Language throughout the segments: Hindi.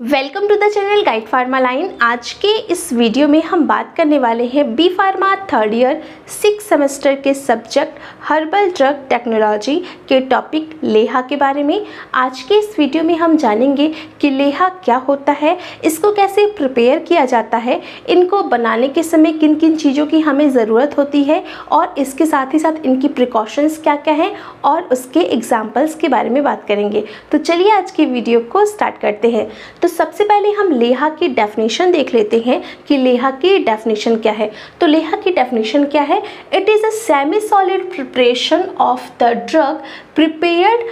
Welcome to the channel guide pharma line आज के इस वीडियो में हम बात करने वाले हैं B pharma third year six semester के सब्जेक्ट हर्बल ड्रग टेक्नोलॉजी के टॉपिक लेहा के बारे में। आज के इस वीडियो में हम जानेंगे कि लेहा क्या होता है, इसको कैसे प्रिपेयर किया जाता है, इनको बनाने के समय किन किन चीज़ों की हमें ज़रूरत होती है और इसके साथ ही साथ इनकी प्रिकॉशंस क्या क्या हैं और उसके एग्जाम्पल्स के बारे में बात करेंगे। तो चलिए आज की वीडियो को स्टार्ट करते हैं। तो सबसे पहले हम लेहा की डेफिनेशन देख लेते हैं कि लेहा की डेफिनेशन क्या है। तो लेहा की डेफिनेशन क्या है? It is a semi solid preparation of the drug prepared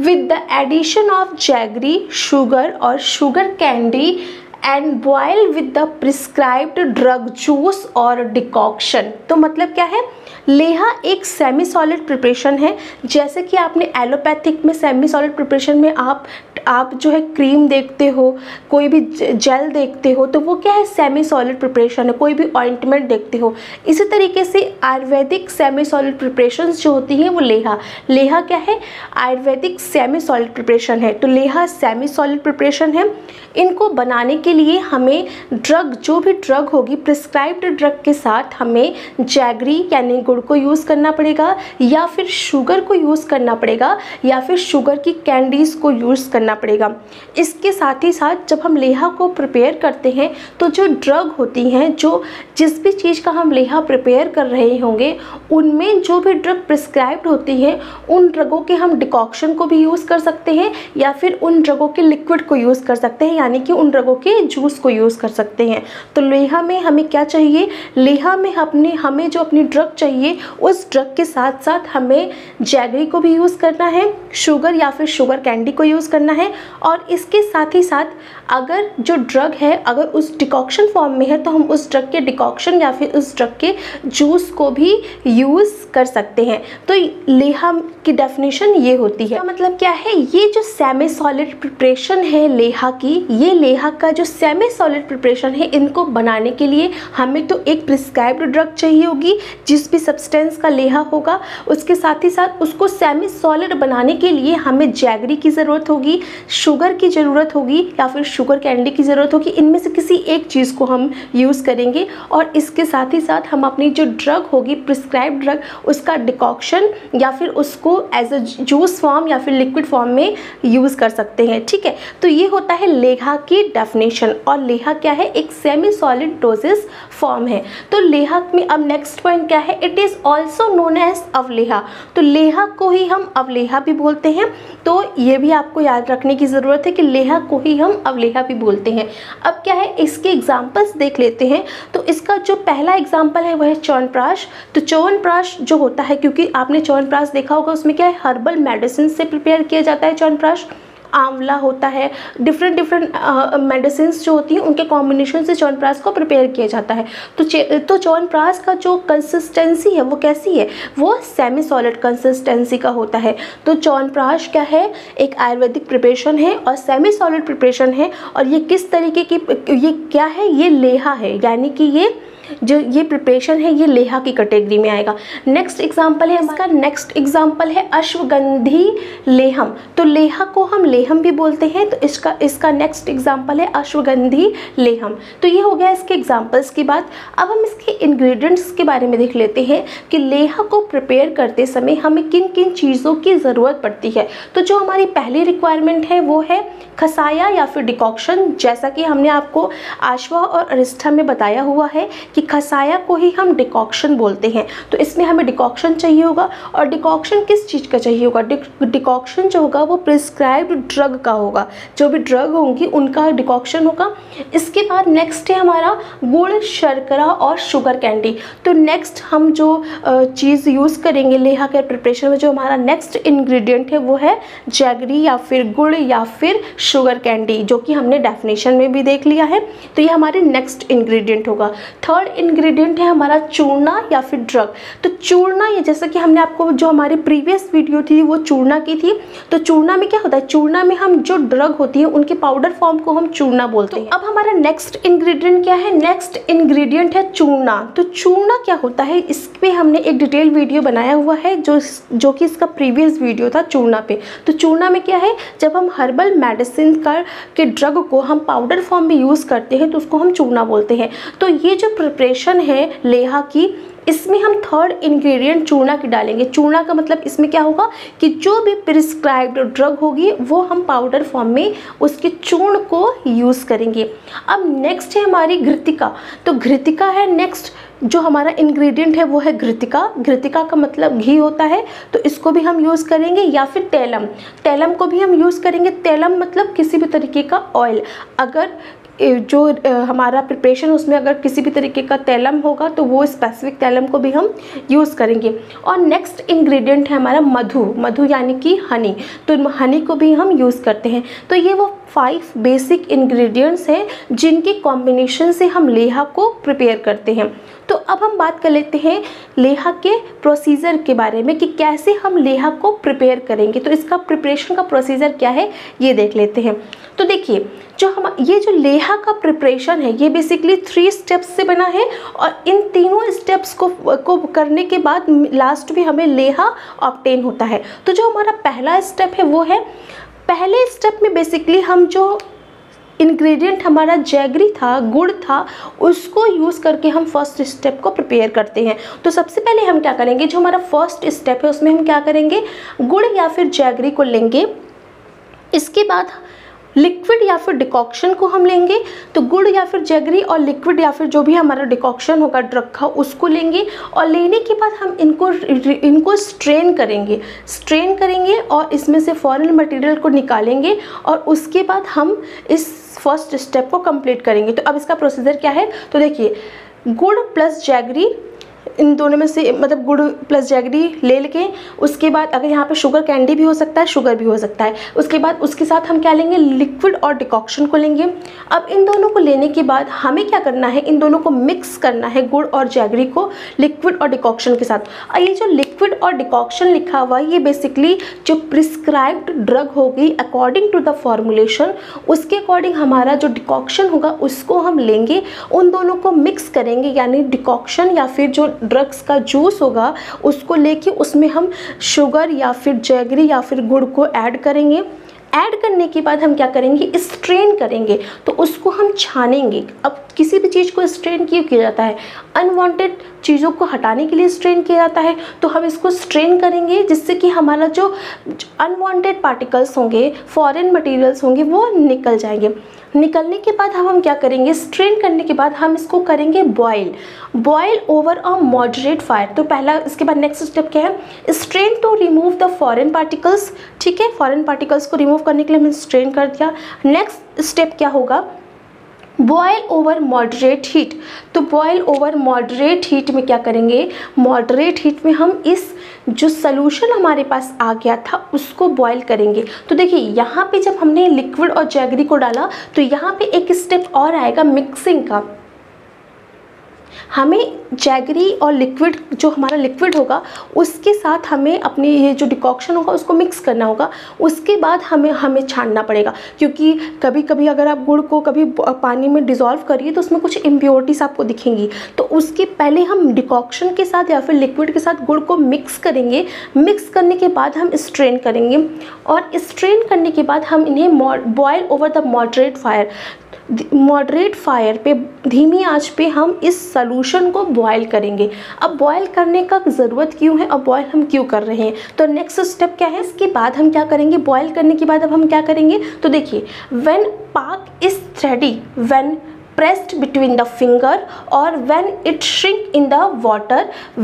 with the addition of jaggery sugar और sugar candy and boil with the prescribed drug juice और डिकॉक्शन तो मतलब क्या है? लेहा एक सेमी सॉलिड प्रिपरेशन है। जैसे कि आपने एलोपैथिक में सेमी सॉलिड प्रिपरेशन में आप आप जो है क्रीम देखते हो, कोई भी जेल देखते हो तो वो क्या है? सेमी सॉलिड प्रिपरेशन है। कोई भी ऑइंटमेंट देखते हो। इसी तरीके से आयुर्वेदिक सेमी सॉलिड प्रिपरेशन जो होती हैं, वो लेहा। लेहा क्या है? आयुर्वेदिक सेमी सॉलिड प्रिपरेशन है। तो लेहा सेमी सॉलिड प्रिपरेशन है। इनको बनाने के लिए हमें ड्रग जो भी ड्रग होगी प्रिस्क्राइब्ड ड्रग के साथ हमें जैगरी यानी गुड़ को यूज़ करना पड़ेगा, या फिर शुगर को यूज़ करना पड़ेगा, या फिर शुगर की कैंडीज़ को यूज़ करना पड़ेगा। इसके साथ ही साथ जब हम लेहा को प्रिपेयर करते हैं तो जो ड्रग होती हैं, जो जिस भी चीज़ का हम लेहा प्रिपेयर कर रहे होंगे, उनमें जो भी ड्रग प्रिस्क्राइब्ड होती है, उन ड्रगों के हम डिकॉक्शन को भी यूज़ कर सकते हैं, या फिर उन ड्रगों के लिक्विड को यूज़ कर सकते हैं, यानी कि उन ड्रगों के जूस को यूज़ कर सकते हैं। तो लेहा में हमें क्या चाहिए? लेहा में अपने, हमें जो अपनी ड्रग चाहिए, उस ड्रग के साथ साथ हमें जैगरी को भी यूज़ करना है शुगर या फिर शुगर कैंडी को यूज़ करना है। और इसके साथ ही साथ अगर जो ड्रग है, अगर उस डिकॉक्शन फॉर्म में है तो हम उस ड्रग के डिकॉक्शन या फिर उस ड्रग के जूस को भी यूज़ कर सकते हैं। तो लेहा की डेफिनेशन ये होती है। मतलब क्या है? ये जो सेमी सॉलिड प्रिपरेशन है लेहा की, ये लेहा का जो सेमी सॉलिड प्रिपरेशन है इनको बनाने के लिए हमें तो एक प्रिस्क्राइब्ड ड्रग चाहिए होगी, जिस भी सब्सटेंस का लेहा होगा। उसके साथ ही साथ उसको सेमी सॉलिड बनाने के लिए हमें जैगरी की ज़रूरत होगी शुगर की ज़रूरत होगी या फिर शुगर कैंडी की ज़रूरत होगी। इनमें से किसी एक चीज़ को हम यूज़ करेंगे और इसके साथ ही साथ हम अपनी जो ड्रग होगी प्रिस्क्राइब ड्रग उसका डिकॉक्शन या फिर उसको एज अ जूस फॉर्म या फिर लिक्विड फॉर्म में यूज़ कर सकते हैं, ठीक है? तो ये होता है लेहा की डेफिनेशन और लेहा क्या है? एक सेमी सॉलिड डोजेस फॉर्म है। तो लेहा में अब नेक्स्ट पॉइंट क्या है? It is also known as अवलेहा। तो लेहा को ही हम अवलेहा भी बोलते हैं। तो ये भी आपको याद रखने की ज़रूरत है कि लेहा को ही हम अवलेहा भी बोलते हैं। अब क्या है? इसके एग्जाम्पल्स देख लेते हैं। तो इसका जो पहला एग्ज़ाम्पल है, वह है चौनप्राश। तो चौनप्राश जो होता है, क्योंकि आपने चौनप्राश देखा होगा, उसमें क्या है? हर्बल मेडिसिन से प्रिपेयर किया जाता है चौनप्राश। आंवला होता है। डिफरेंट डिफरेंट मेडिसिन जो होती हैं, उनके कॉम्बिनेशन से च्यवनप्राश को प्रिपेयर किया जाता है। तो तो च्यवनप्राश का जो कंसिस्टेंसी है, वो कैसी है? वो सेमी सॉलिड कंसिस्टेंसी का होता है। तो च्यवनप्राश क्या है? एक आयुर्वेदिक प्रिपरेशन है और सेमी सॉलिड प्रिपरेशन है। और ये किस तरीके की, ये क्या है? ये लेहा है। यानी कि ये जो ये प्रिपरेशन है, ये लेहा की कैटेगरी में आएगा। नेक्स्ट एग्ज़ाम्पल है इसका नेक्स्ट एग्ज़ाम्पल है अश्वगंधी लेहम। तो लेहा को हम लेहम भी बोलते हैं तो इसका इसका नेक्स्ट एग्ज़ाम्पल है अश्वगंधी लेहम। तो ये हो गया इसके एग्जाम्पल्स की बात। अब हम इसके इंग्रेडिएंट्स के बारे में देख लेते हैं कि लेहा को प्रिपेयर करते समय हमें किन किन चीज़ों की ज़रूरत पड़ती है। तो जो हमारी पहली रिक्वायरमेंट है, वो है खसाया या फिर डिकॉक्शन जैसा कि हमने आपको आशवा और अरिष्ठा में बताया हुआ है कि खसाया को ही हम डिकॉक्शन बोलते हैं। तो इसमें हमें डिकॉक्शन चाहिए होगा और डिकॉक्शन किस चीज़ का चाहिए होगा? डिकॉक्शन जो होगा वो प्रिस्क्राइब्ड ड्रग का होगा। जो भी ड्रग होंगी, उनका डिकॉक्शन होगा। इसके बाद नेक्स्ट है हमारा गुड़, शर्करा और शुगर कैंडी तो नेक्स्ट हम जो चीज़ यूज़ करेंगे, लेहा के प्रिपरेशन में जो हमारा नेक्स्ट इंग्रेडिएंट है, वो है जैगरी या फिर गुड़ या फिर शुगर कैंडी जो कि हमने डेफिनेशन में भी देख लिया है। तो ये हमारे नेक्स्ट इंग्रेडिएंट होगा। थर्ड थर्ड इंग्रेडिएंट है हमारा चूर्णा या फिर ड्रग तो चूर्णा ये जैसा कि हमने आपको जो हमारी प्रीवियस वीडियो थी वो चूर्णा की थी. तो चूर्णा में क्या होता है? चूर्णा में हम जो ड्रग होती है उनके पाउडर फॉर्म को हम चूर्णा बोलते तो हैं. अब हमारा नेक्स्ट इंग्रेडिएंट क्या है? नेक्स्ट इंग्रेडिएंट है चूर्णा. तो चूर्णा क्या होता है? इस पर हमने एक डिटेल वीडियो बनाया हुआ है जो जो कि इसका प्रीवियस वीडियो था चूर्णा पे. तो चूर्णा में क्या है? जब हम हर्बल मेडिसिन का के ड्रग को हम पाउडर फॉर्म में यूज़ करते हैं तो उसको हम चूर्णा बोलते हैं. तो ये जो प्रिपरेशन है लेहा की, इसमें हम थर्ड इंग्रेडिएंट चूर्णा की डालेंगे। चूर्णा का मतलब इसमें क्या होगा कि जो भी प्रिस्क्राइब्ड ड्रग होगी, वो हम पाउडर फॉर्म में उसके चूर्ण को यूज़ करेंगे। अब नेक्स्ट है हमारी घृतिका। तो घृतिका है नेक्स्ट जो हमारा इंग्रेडिएंट है वो है घृतिका। घृतिका का मतलब घी होता है तो इसको भी हम यूज़ करेंगे या फिर तेलम। तेलम को भी हम यूज़ करेंगे। तेलम मतलब किसी भी तरीके का ऑयल अगर जो हमारा प्रिपरेशन उसमें अगर किसी भी तरीके का तैलम होगा तो वो स्पेसिफिक तैलम को भी हम यूज़ करेंगे। और नेक्स्ट इंग्रेडिएंट है हमारा मधु। मधु यानी कि हनी तो हनी को भी हम यूज़ करते हैं। तो ये वो फाइव बेसिक इंग्रेडिएंट्स हैं, जिनके कॉम्बिनेशन से हम लेहा को प्रिपेयर करते हैं। तो अब हम बात कर लेते हैं लेहा के प्रोसीजर के बारे में कि कैसे हम लेहा को प्रिपेयर करेंगे। तो इसका प्रिपरेशन का प्रोसीजर क्या है, ये देख लेते हैं। तो देखिए, जो हम, ये जो लेहा का प्रिपरेशन है, ये बेसिकली थ्री स्टेप्स से बना है और इन तीनों स्टेप्स को को करने के बाद लास्ट में हमें लेहा ऑप्टेन होता है। तो जो हमारा पहला स्टेप है, वो है पहले स्टेप में बेसिकली हम जो इंग्रेडिएंट हमारा जैगरी था, गुड़ था, उसको यूज़ करके हम फ़र्स्ट स्टेप को प्रिपेयर करते हैं। तो सबसे पहले हम क्या करेंगे, जो हमारा फ़र्स्ट स्टेप है, उसमें हम क्या करेंगे, गुड़ या फिर जैगरी को लेंगे। इसके बाद लिक्विड या फिर डिकॉक्शन को हम लेंगे तो गुड़ या फिर जगरी और लिक्विड या फिर जो भी हमारा डिकॉक्शन होगा का, उसको लेंगे। और लेने के बाद हम इनको इनको स्ट्रेन करेंगे। स्ट्रेन करेंगे और इसमें से फॉरेन मटेरियल को निकालेंगे और उसके बाद हम इस फ़र्स्ट स्टेप को कंप्लीट करेंगे। तो अब इसका प्रोसीजर क्या है? तो देखिए, गुड़ प्लस जैगरी इन दोनों में से मतलब गुड़ प्लस जैगरी ले लेके, उसके बाद अगर यहाँ पे शुगर कैंडी भी हो सकता है शुगर भी हो सकता है। उसके बाद उसके साथ हम क्या लेंगे? लिक्विड और डिकॉक्शन को लेंगे। अब इन दोनों को लेने के बाद हमें क्या करना है? इन दोनों को मिक्स करना है गुड़ और जैगरी को लिक्विड और डिकॉक्शन के साथ। ये जो लिक्विड और डिकॉक्शन लिखा हुआ है। ये बेसिकली जो प्रिस्क्राइब्ड ड्रग होगी अकॉर्डिंग टू द फॉर्मुलेशन उसके अकॉर्डिंग हमारा जो डिकॉक्शन होगा, उसको हम लेंगे। उन दोनों को मिक्स करेंगे, यानी डिकॉक्शन या फिर जो ड्रग्स का जूस होगा, उसको लेके उसमें हम शुगर या फिर जैगरी या फिर गुड़ को ऐड करेंगे। ऐड करने के बाद हम क्या करेंगे? स्ट्रेन करेंगे। तो उसको हम छानेंगे। अब किसी भी चीज़ को स्ट्रेन क्यों किया जाता है? अनवांटेड चीज़ों को हटाने के लिए स्ट्रेन किया जाता है। तो हम इसको स्ट्रेन करेंगे जिससे कि हमारा जो अनवांटेड पार्टिकल्स होंगे फॉरेन मटेरियल्स होंगे, वो निकल जाएँगे। निकलने के बाद हम हम क्या करेंगे? स्ट्रेन करने के बाद हम इसको करेंगे boil boil over a moderate fire तो पहला, इसके बाद नेक्स्ट स्टेप क्या है? Strain to remove the foreign particles ठीक है? फॉरेन पार्टिकल्स को रिमूव करने के लिए हमने स्ट्रेन कर दिया। नेक्स्ट स्टेप क्या होगा? बॉयल ओवर मॉडरेट हीट तो बॉयल ओवर मॉडरेट हीट में क्या करेंगे? मॉडरेट हीट में हम इस जो सलूशन हमारे पास आ गया था, उसको बॉयल करेंगे। तो देखिए, यहाँ पे जब हमने लिक्विड और जैगरी को डाला तो यहाँ पे एक स्टेप और आएगा मिक्सिंग का। हमें जैगरी और लिक्विड जो हमारा लिक्विड होगा, उसके साथ हमें अपने ये जो डिकॉक्शन होगा, उसको मिक्स करना होगा। उसके बाद हमें हमें छानना पड़ेगा। क्योंकि कभी कभी अगर आप गुड़ को कभी पानी में डिज़ोल्व करिए तो उसमें कुछ इम्प्योरिटीज़ आपको दिखेंगी। तो उसके पहले हम डिकॉक्शन के साथ या फिर लिक्विड के साथ गुड़ को मिक्स करेंगे। मिक्स करने के बाद हम स्ट्रेन करेंगे और स्ट्रेन करने के बाद हम इन्हें boil over the moderate fire moderate fire पे, धीमी आँच पे हम इस सॉल्यूशन को बॉयल करेंगे। अब बॉयल करने का ज़रूरत क्यों है? अब बॉयल हम क्यों कर रहे हैं? तो नेक्स्ट स्टेप क्या है? इसके बाद हम क्या करेंगे? बॉयल करने के बाद अब हम क्या करेंगे? तो देखिए व्हेन पाक is thready when pressed between the finger or when it shrink in the water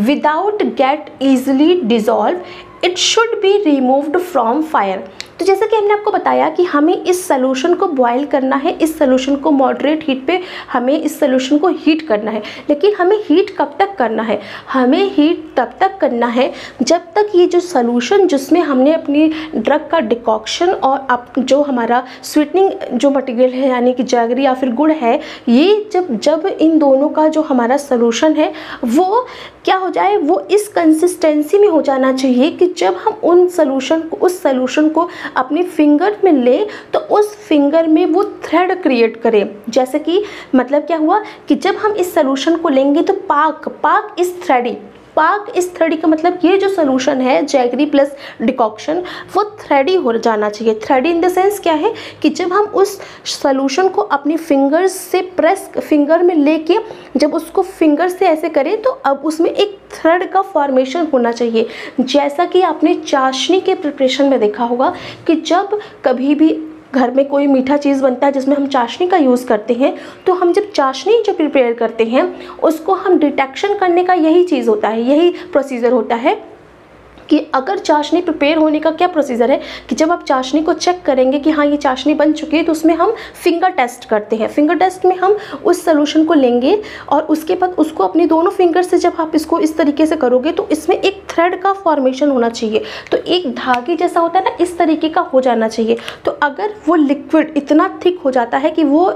without get easily dissolved, it should be removed from fire. तो जैसा कि हमने आपको बताया कि हमें इस सोल्यूशन को बॉयल करना है, इस सोल्यूशन को मॉडरेट हीट पे हमें इस सोल्यूशन को हीट करना है। लेकिन हमें हीट कब तक करना है? हमें हीट तब तक करना है जब तक ये जो सोल्यूशन जिसमें हमने अपनी ड्रग का डिकॉक्शन और अप, जो हमारा स्वीटनिंग जो मटेरियल है, यानी कि जैगरी या फिर गुड़ है, ये जब जब इन दोनों का जो हमारा सोल्यूशन है, वो क्या हो जाए, वो इस कंसिस्टेंसी में हो जाना चाहिए कि जब हम उन सोलूशन को, उस सोल्यूशन को अपने फिंगर में ले तो उस फिंगर में वो थ्रेड क्रिएट करें। जैसे कि मतलब क्या हुआ कि जब हम इस सोलूशन को लेंगे तो पाक पाक इस थ्रेडी पाक इस थ्रेडी का मतलब ये जो सोल्यूशन है जैगरी प्लस डिकॉक्शन वो थ्रेडी हो जाना चाहिए। थ्रेडी इन द सेंस क्या है कि जब हम उस सोल्यूशन को अपनी फिंगर्स से प्रेस फिंगर में लेके जब उसको फिंगर से ऐसे करें तो अब उसमें एक थ्रेड का फॉर्मेशन होना चाहिए। जैसा कि आपने चाशनी के प्रिपरेशन में देखा होगा कि जब कभी भी घर में कोई मीठा चीज़ बनता है जिसमें हम चाशनी का यूज़ करते हैं तो हम जब चाशनी जो प्रिपेयर करते हैं, उसको हम डिटेक्शन करने का यही चीज़ होता है, यही प्रोसीजर होता है। कि अगर चाशनी प्रिपेयर होने का क्या प्रोसीजर है कि जब आप चाशनी को चेक करेंगे कि हाँ ये चाशनी बन चुकी है तो उसमें हम फिंगर टेस्ट करते हैं। फिंगर टेस्ट में हम उस सोल्यूशन को लेंगे और उसके बाद उसको अपनी दोनों फिंगर से जब आप इसको इस तरीके से करोगे तो इसमें एक थ्रेड का फॉर्मेशन होना चाहिए। तो एक धागे जैसा होता है ना, इस तरीके का हो जाना चाहिए। तो अगर वो लिक्विड इतना थिक हो जाता है कि वो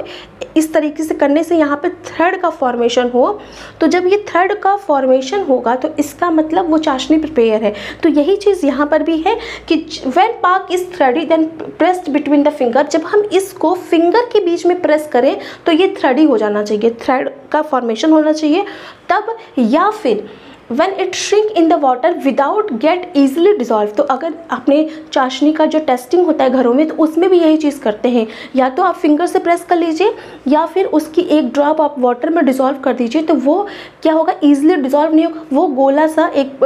इस तरीके से करने से यहाँ पे थ्रेड का फॉर्मेशन हो। तो जब ये थ्रेड का फॉर्मेशन होगा तो इसका मतलब वो चाशनी प्रिपेयर है। तो यही चीज़ यहाँ पर भी है कि वेन पाक is thready then pressed between the finger जब हम इसको फिंगर के बीच में प्रेस करें तो ये थ्रेडी हो जाना चाहिए। थ्रेड का फॉर्मेशन होना चाहिए। तब या फिर when it shrink in the water without get easily dissolve तो अगर आपने चाशनी का जो टेस्टिंग होता है घरों में तो उसमें भी यही चीज़ करते हैं। या तो आप फिंगर से प्रेस कर लीजिए, या फिर उसकी एक ड्रॉप आप वाटर में डिजॉल्व कर दीजिए तो वो क्या होगा? ईजिली डिजॉल्व नहीं होगा। वो गोला सा एक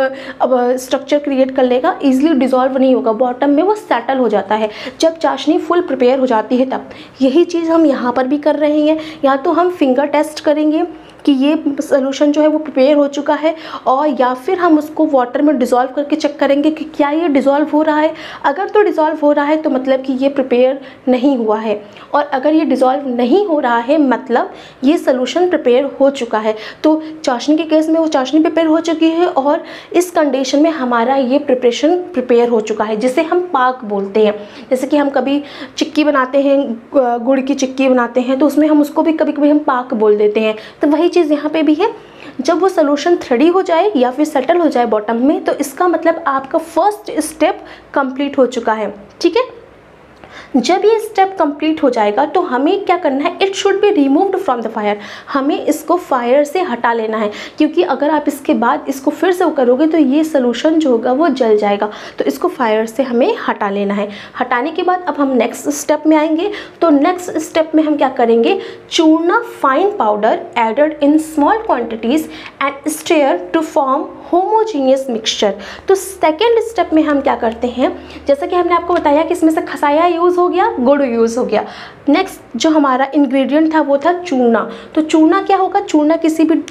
स्ट्रक्चर क्रिएट कर लेगा। ईजिली डिजॉल्व नहीं होगा। बॉटम में वो सेटल हो जाता है। जब चाशनी फुल प्रिपेयर हो जाती है तब। यही चीज़ हम यहाँ पर भी कर रहे हैं। या तो हम फिंगर टेस्ट करेंगे। कि ये सोल्यूशन जो है वो प्रिपेयर हो चुका है और या फिर हम उसको वाटर में डिज़ोल्व करके चेक करेंगे कि क्या ये डिज़ोल्व हो रहा है। अगर तो डिज़ोल्व हो रहा है तो मतलब कि ये प्रिपेयर नहीं हुआ है। और अगर ये डिज़ोल्व नहीं हो रहा है मतलब ये सोल्यूशन प्रिपेयर हो चुका है। तो चाशनी के केस में वो चाशनी प्रिपेयर हो चुकी है और इस कंडीशन में हमारा ये प्रिपरेशन प्रिपेयर हो चुका है, जिसे हम पाक बोलते हैं। जैसे कि हम कभी चिक्की बनाते हैं गुड़ की चिक्की बनाते हैं तो उसमें हम उसको भी कभी कभी हम पाक बोल देते हैं। तो वही चीज़ यहाँ पे भी है। जब वो सोल्यूशन थ्रेडी हो जाए या फिर सेटल हो जाए बॉटम में तो इसका मतलब आपका फ़र्स्ट स्टेप कंप्लीट हो चुका है। ठीक है? जब ये स्टेप कंप्लीट हो जाएगा तो हमें क्या करना है? It should be removed from the fire हमें इसको फायर से हटा लेना है, क्योंकि अगर आप इसके बाद इसको फिर से करोगे तो ये सोल्यूशन जो होगा, वो जल जाएगा। तो इसको फायर से हमें हटा लेना है। हटाने के बाद अब हम नेक्स्ट स्टेप में आएँगे। तो नेक्स्ट स्टेप में हम क्या करेंगे? Churna fine powder added in small quantities and stir to form homogeneous mixture तो सेकेंड स्टेप में हम क्या करते हैं? जैसा कि हमने आपको बताया कि इसमें से खसाया यूज़ हो गया गुड़ यूज़ हो गया। नेक्स्ट जो हमारा इंग्रेडिएंट था, वो था चूना। तो चूना क्या होगा? चूना किसी भी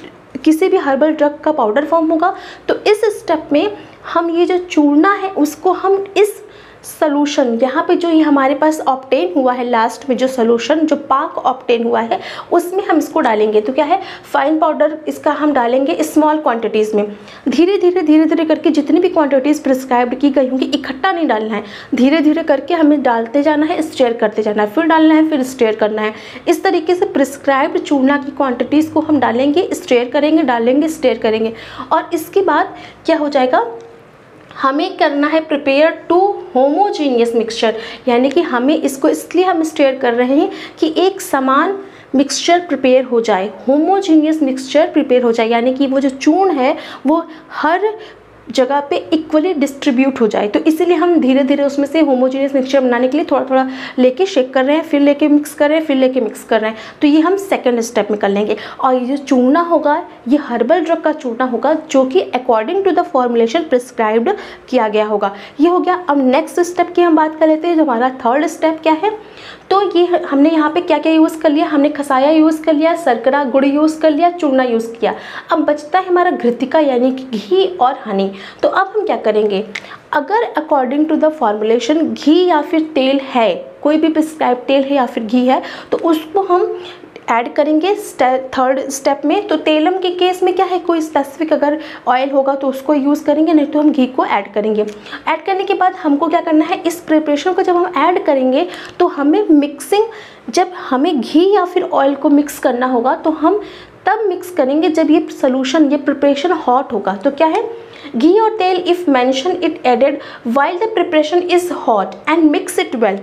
किसी भी हर्बल ड्रग का पाउडर फॉर्म होगा। तो इस स्टेप में हम ये जो चूना है, उसको हम इस सोलूशन यहाँ पे जो ये हमारे पास ऑप्टेन हुआ है लास्ट में जो सोलूशन जो पाक ऑप्टेन हुआ है, उसमें हम इसको डालेंगे। तो क्या है? फाइन पाउडर इसका हम डालेंगे स्मॉल क्वांटिटीज़ में। धीरे धीरे धीरे धीरे करके जितनी भी क्वांटिटीज़ प्रिस्क्राइब्ड की गई होंगी, इकट्ठा नहीं डालना है। धीरे धीरे करके हमें डालते जाना है स्टेयर करते जाना है। फिर डालना है, फिर स्टेयर करना है। इस तरीके से प्रिस्क्राइब्ड चूना की क्वान्टिटीज़ को हम डालेंगे स्टेयर करेंगे, डालेंगे स्टेयर करेंगे। और इसके बाद क्या हो जाएगा? हमें करना है प्रिपेयर टू होमोजीनियस मिक्सचर यानी कि हमें इसको इसलिए हम स्टेयर कर रहे हैं कि एक समान मिक्सचर प्रिपेयर हो जाए होमोजीनियस मिक्सचर प्रिपेयर हो जाए, यानी कि वो जो चूर्ण है, वो हर जगह पे इक्वली डिस्ट्रीब्यूट हो जाए। तो इसीलिए हम धीरे धीरे उसमें से होमोजीनियस मिक्सचर बनाने के लिए थोड़ा थोड़ा लेके शेक कर रहे हैं, फिर लेके मिक्स कर रहे हैं, फिर लेके मिक्स कर रहे हैं। तो ये हम सेकेंड स्टेप में कर लेंगे। और ये जो चूना होगा, ये हर्बल ड्रग का चूना होगा, जो कि according to the formulation prescribed किया गया होगा। ये हो गया, अब नेक्स्ट स्टेप की हम बात कर लेते हैं, जो हमारा थर्ड स्टेप क्या है? तो ये हमने यहाँ पे क्या क्या यूज़ कर लिया? हमने खसाया यूज़ कर लिया सरकरा गुड़ यूज़ कर लिया चूना यूज़ किया। अब बचता है हमारा घृतिका, यानी कि घी और हनी। तो अब हम क्या करेंगे? अगर अकॉर्डिंग टू द फॉर्मुलेशन घी या फिर तेल है, कोई भी प्रिस्क्राइब तेल है या फिर घी है तो उसको हम ऐड करेंगे थर्ड स्टेप में। तो तेलम के केस में क्या है? कोई स्पेसिफिक अगर ऑयल होगा तो उसको यूज़ करेंगे, नहीं तो हम घी को ऐड करेंगे। ऐड करने के बाद हमको क्या करना है? इस प्रिपरेशन को जब हम ऐड करेंगे तो हमें मिक्सिंग जब हमें घी या फिर ऑयल को मिक्स करना होगा तो हम तब मिक्स करेंगे जब ये सोल्यूशन ये प्रिपरेशन हॉट होगा। तो क्या है? घी और तेल if mention it added while the preparation is hot and mix it well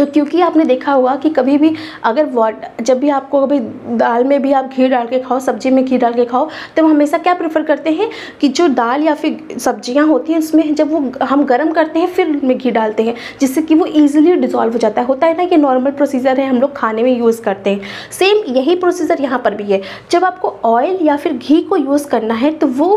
तो क्योंकि आपने देखा होगा कि कभी भी अगर वाट, जब भी आपको कभी दाल में भी आप घी डाल के खाओ, सब्ज़ी में घी डाल के खाओ तो हम हमेशा क्या प्रेफर करते हैं कि जो दाल या फिर सब्ज़ियाँ होती हैं उसमें जब वो हम गर्म करते हैं, फिर उनमें घी डालते हैं, जिससे कि वो ईजिली डिजॉल्व हो जाता है। होता है ना कि नॉर्मल प्रोसीजर है, हम लोग खाने में यूज़ करते हैं। सेम यही प्रोसीजर यहाँ पर भी है। जब आपको ऑयल या फिर घी को यूज़ करना है तो वो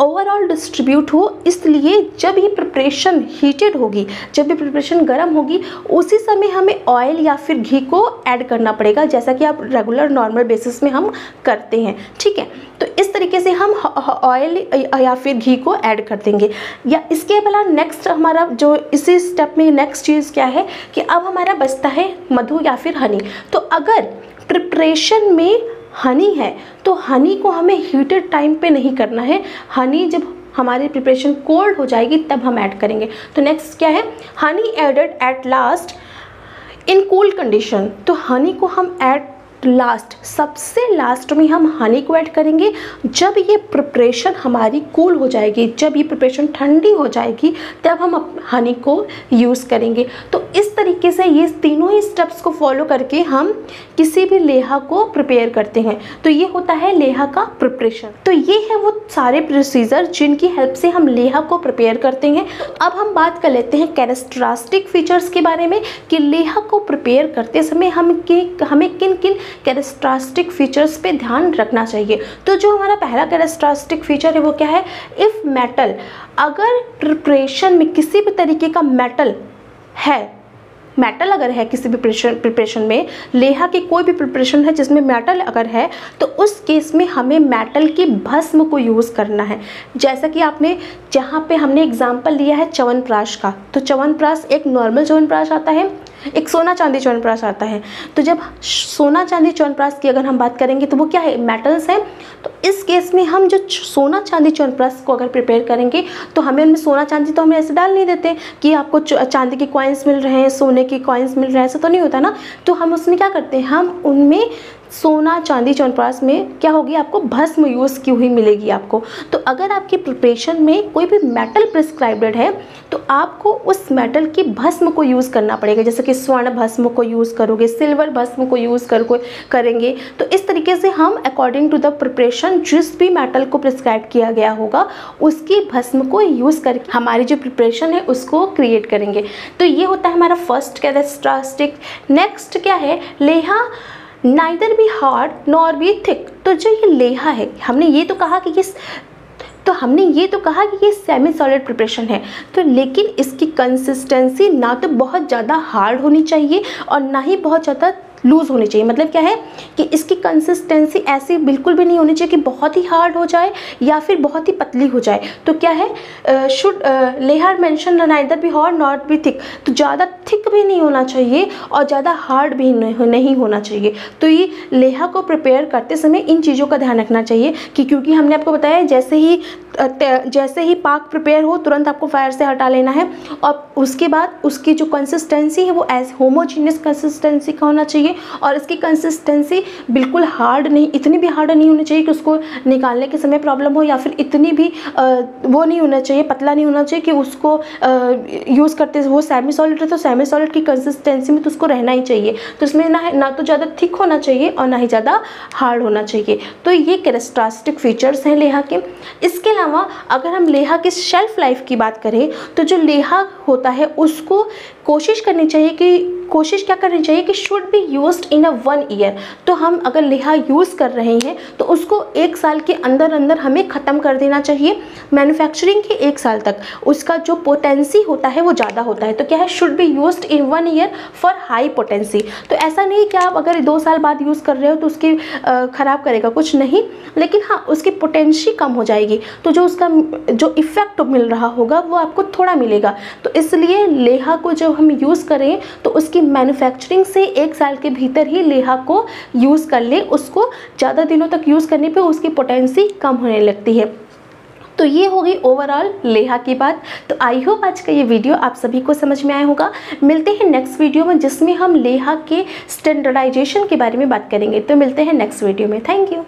ओवरऑल डिस्ट्रीब्यूट हो, इसलिए जब ये प्रिपरेशन हीटेड होगी, जब भी प्रिपरेशन गर्म होगी, उसी समय हमें ऑयल या फिर घी को ऐड करना पड़ेगा, जैसा कि आप रेगुलर नॉर्मल बेसिस में हम करते हैं, ठीक है? तो इस तरीके से हम ऑयल या फिर घी को ऐड कर देंगे। या इसके अलावा नेक्स्ट हमारा जो इसी स्टेप में नेक्स्ट चीज़ क्या है कि अब हमारा बचता है मधु या फिर हनी तो अगर प्रिपरेशन में हनी है तो हनी को हमें हीटेड टाइम पे नहीं करना है। हनी जब हमारी प्रिपरेशन कोल्ड हो जाएगी, तब हम ऐड करेंगे। तो नेक्स्ट क्या है? Honey added at last in cool condition तो हनी को हम ऐड लास्ट सबसे लास्ट में हम हनी को ऐड करेंगे। जब ये प्रिपरेशन हमारी कूल हो जाएगी, जब ये प्रिपरेशन ठंडी हो जाएगी, तब हम हनी को यूज़ करेंगे। तो इस तरीके से ये तीनों ही स्टेप्स को फॉलो करके हम किसी भी लेहा को प्रिपेयर करते हैं। तो ये होता है लेहा का प्रिपरेशन तो ये है वो सारे प्रोसीजर जिनकी हेल्प से हम लेहा को प्रिपेयर करते हैं। अब हम बात कर लेते हैं कैरेस्ट्रास्टिक फीचर्स के बारे में कि लेहा को प्रिपेयर करते समय हम के, हमें किन किन कैरेस्ट्रास्टिक फीचर्स पे ध्यान रखना चाहिए। तो जो हमारा पहला कैरेस्ट्रास्टिक फीचर है वो क्या है? इफ़ मेटल अगर प्रिपरेशन में किसी भी तरीके का मेटल है मेटल अगर है किसी भी प्रिपरेशन में, लेहा की कोई भी प्रिपरेशन है जिसमें मेटल अगर है तो उस केस में हमें मेटल की भस्म को यूज़ करना है। जैसा कि आपने, जहाँ पे हमने एग्ज़ाम्पल लिया है चवनप्राश का तो चवनप्राश एक नॉर्मल चवनप्राश आता है। एक सोना चांदी च्यवनप्राश आता है। तो जब सोना चांदी च्यवनप्राश की अगर हम बात करेंगे तो वो क्या है? मेटल्स हैं। तो इस केस में हम जो सोना चांदी च्यवनप्राश को अगर प्रिपेयर करेंगे तो हमें उनमें सोना चांदी तो हमें ऐसे डाल नहीं देते कि आपको चांदी के कॉइन्स मिल रहे हैं, सोने के कॉइन्स मिल रहे हैं, ऐसा तो नहीं होता ना। तो हम उसमें क्या करते हैं? हम उनमें सोना चांदी च्यवनप्राश में क्या होगी आपको? भस्म यूज़ की हुई मिलेगी आपको। तो अगर आपकी प्रिपरेशन में कोई भी मेटल प्रिस्क्राइबेड है तो आपको उस मेटल की भस्म को यूज़ करना पड़ेगा। जैसे कि स्वर्ण भस्म को यूज़ करोगे, सिल्वर भस्म को यूज़ कर करेंगे तो इस तरीके से हम अकॉर्डिंग टू द प्रिपरेशन जिस भी मेटल को प्रिस्क्राइब किया गया होगा, उसकी भस्म को यूज़ करके हमारी जो प्रिपरेशन है, उसको क्रिएट करेंगे। तो ये होता है हमारा फ़र्स्ट कैरेस्ट्रास्टिक नेक्स्ट क्या है? Leha neither be hard, nor be thick. तो जो ये लेहा है, हमने ये तो कहा कि ये तो हमने ये तो कहा कि ये सेमी सॉलिड प्रिपरेशन है। तो लेकिन इसकी कंसिस्टेंसी ना तो बहुत ज़्यादा हार्ड होनी चाहिए और ना ही बहुत ज़्यादा लूज़ होनी चाहिए। मतलब क्या है कि इसकी कंसिस्टेंसी ऐसी बिल्कुल भी नहीं होनी चाहिए कि बहुत ही हार्ड हो जाए या फिर बहुत ही पतली हो जाए। तो क्या है शुड लेहर मैंशन नाइदर भी हॉर्ड नॉट भी थिक तो ज़्यादा थिक भी नहीं होना चाहिए और ज़्यादा हार्ड भी नहीं होना चाहिए। तो ये लेहा को प्रिपेयर करते समय इन चीज़ों का ध्यान रखना चाहिए कि क्योंकि हमने आपको बताया जैसे ही जैसे ही पाक प्रिपेयर हो, तुरंत आपको फायर से हटा लेना है। और उसके बाद उसकी जो कंसिस्टेंसी है, वो एज होमोजीनियस कंसिस्टेंसी का होना चाहिए। और इसकी कंसिस्टेंसी बिल्कुल हार्ड नहीं, इतनी भी हार्ड नहीं होनी चाहिए कि उसको निकालने के समय प्रॉब्लम हो, या फिर इतनी भी वो नहीं होना चाहिए, पतला नहीं होना चाहिए कि उसको यूज़ करते वो सेमी सॉलिड है तो सेमी सॉलिड की कंसिस्टेंसी में तो उसको रहना ही चाहिए। तो इसमें ना ना तो ज़्यादा थिक होना चाहिए और ना ही ज़्यादा हार्ड होना चाहिए। तो ये कैरेस्ट्रास्टिक फीचर्स हैं लेहा के। इसके अलावा अगर हम लेहा की शेल्फ लाइफ की बात करें तो जो लेहा होता है, उसको कोशिश करनी चाहिए कि कोशिश क्या करनी चाहिए कि should be use in a one year तो हम अगर लिहा यूज़ कर रहे हैं तो उसको एक साल के अंदर अंदर हमें ख़त्म कर देना चाहिए मैन्युफैक्चरिंग के एक साल तक। उसका जो पोटेंसी होता है, वो ज़्यादा होता है। तो क्या है? Should be use in one year for high potency तो ऐसा नहीं कि आप अगर दो साल बाद यूज़ कर रहे हो तो उसकी ख़राब करेगा, कुछ नहीं। लेकिन हाँ उसकी पोटेंशी कम हो जाएगी। तो जो उसका, जो इफ़ेक्ट मिल रहा होगा, वो आपको थोड़ा मिलेगा। तो इसलिए लेहा को जब हम यूज़ करें तो उसकी मैन्युफैक्चरिंग से एक साल के भीतर ही लेहा को यूज़ कर ले, उसको ज़्यादा दिनों तक यूज़ करने पे उसकी पोटेंसी कम होने लगती है। तो ये होगी ओवरऑल लेहा की बात। तो आई होप आज का ये वीडियो आप सभी को समझ में आया होगा। मिलते हैं नेक्स्ट वीडियो में, जिसमें हम लेहा के स्टैंडर्डाइजेशन के बारे में बात करेंगे। तो मिलते हैं नेक्स्ट वीडियो में। Thank you